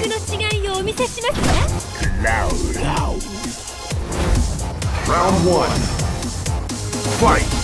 格の違いをお見せしますわ Cloud. Round one. Fight.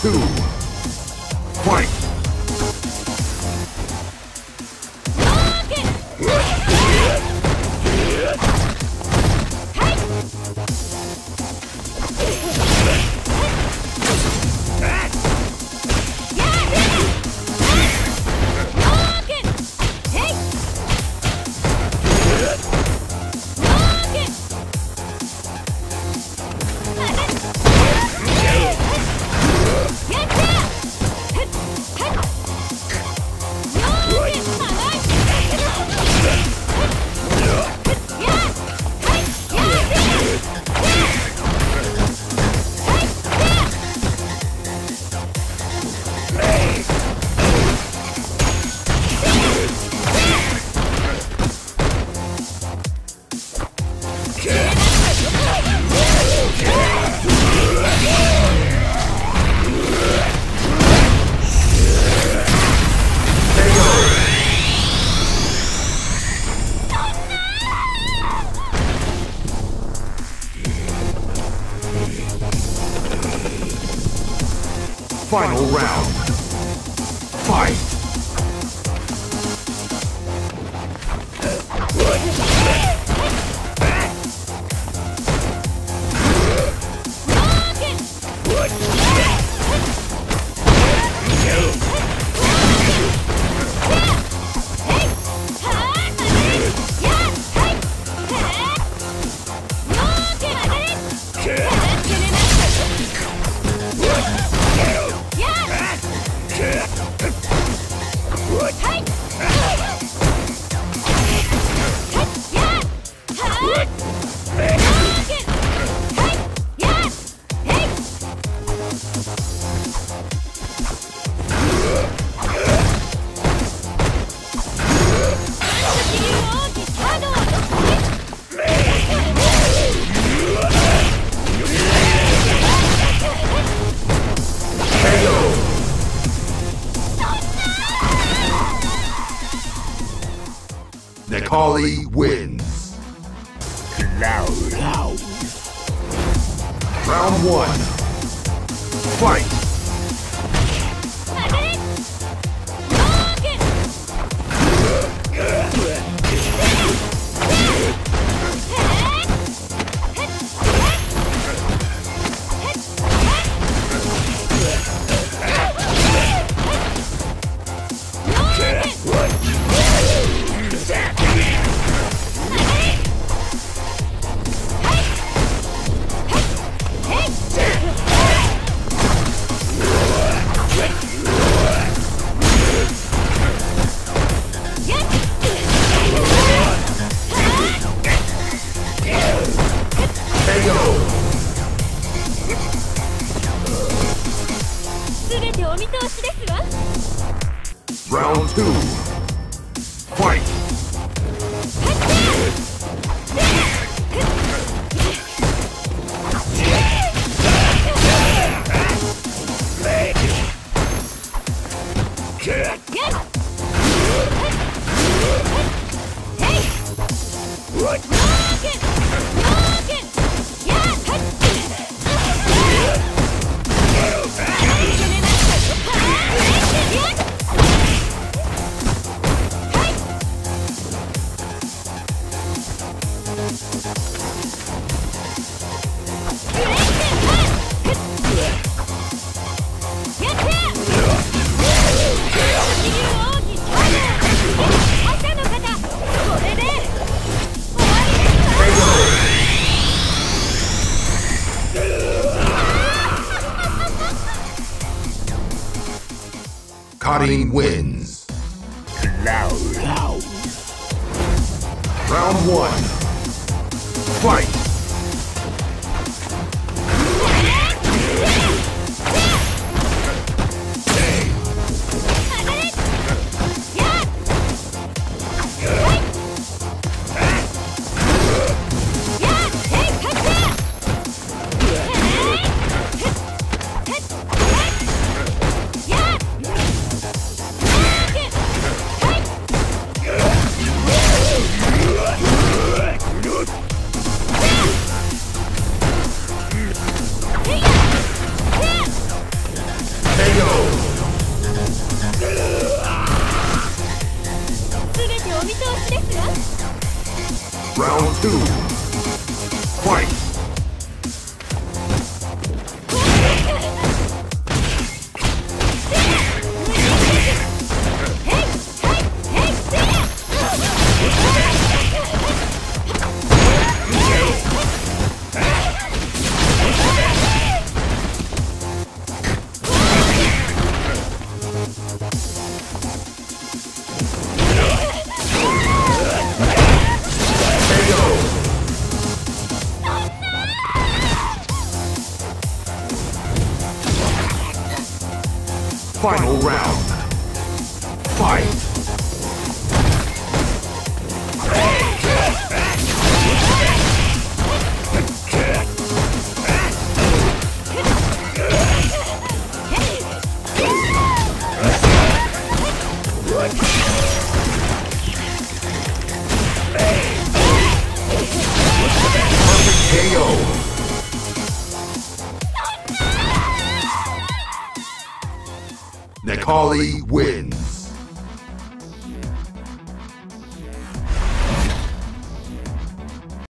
Two. Final round. Fight! Holly wins. Cloud. Round one. Fight! Karin wins. Loud. Round one. Fight! Round two.！Final round. Fight! Necalli wins.